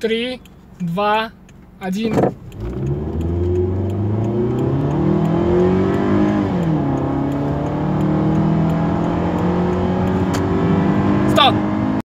три, два, один. Стоп!